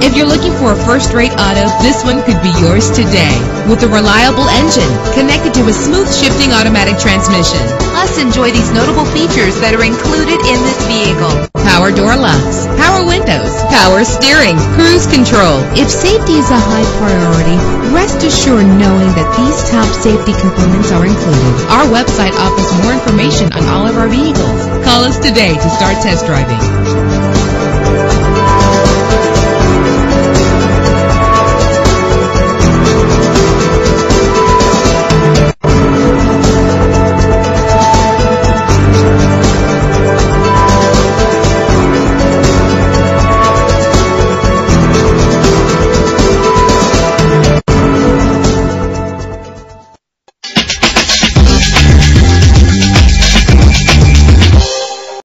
If you're looking for a first-rate auto, this one could be yours today. With a reliable engine connected to a smooth shifting automatic transmission. Plus, enjoy these notable features that are included in this vehicle. Power door locks, power windows, power steering, cruise control. If safety is a high priority, rest assured knowing that these top safety components are included. Our website offers more information on all of our vehicles. Call us today to start test driving.